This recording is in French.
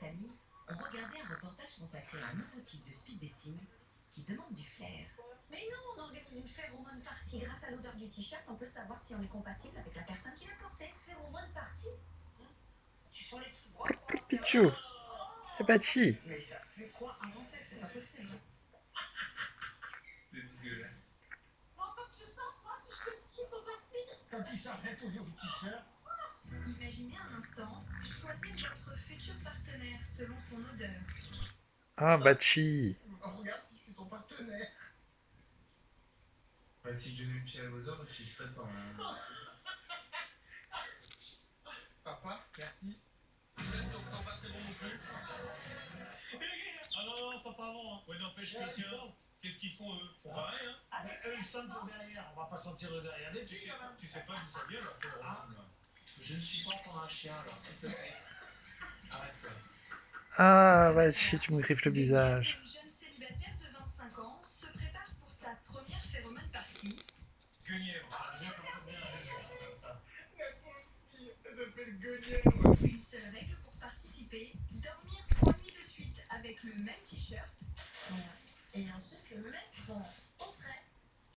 famille ont regardé un reportage consacré à un nouveau type de speed dating qui demande du flair. Mais non, on organise une pheromone party. Grâce à l'odeur du t-shirt, on peut savoir si on est compatible avec la personne qui l'a porté. Pheromone party Tu sens les petits bras Pichou. C'est Bachi. Mais ils savent plus quoi inventer, c'est pas possible. C'est dégueulasse. Bon, quand tu sens, moi, si je te suis compatible. Quand il s'arrête au lieu du t-shirt, Imaginez un instant choisir votre futur partenaire selon son odeur. Ah, Bachi. oh, regarde si je suis ton partenaire. Bah, si je donnais le pied à vos ordres, je serais pas. Hein. Sympa, merci. Ah non, non, ça pas avant. Hein. Ouais, n'empêche que tiens, qu'est-ce qu'ils font eux? Ils font pareil, hein Ah, mais eux, ils sentent pour derrière. On va pas sentir le derrière des tu, sais, tu sais pas d'où ça vient, leur là. Je ne suis pas encore un chien, alors s'il te plaît. Ah, Bachi, tu me griffes le visage. Une jeune célibataire de 25 ans se prépare pour sa première phéromone party. Guenièvre. Bien, comment bien, elle, ça. La pauvre fille, elle s'appelle Guenièvre. Une seule règle pour participer, dormir trois nuits de suite avec le même t-shirt Et ensuite, le mettre